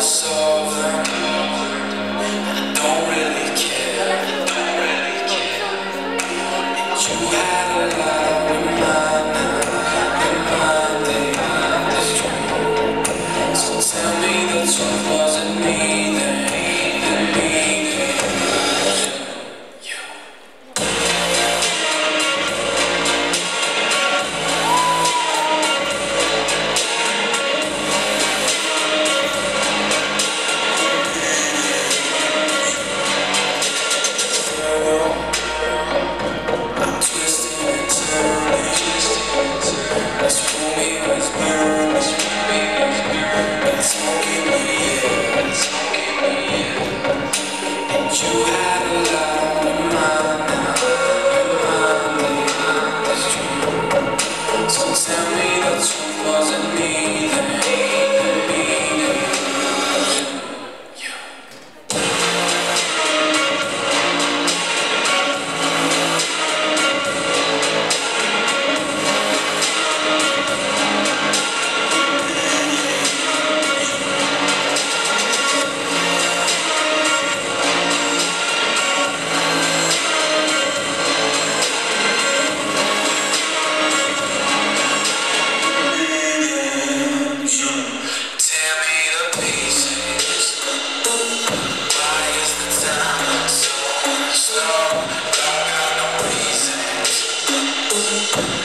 So. Thank you.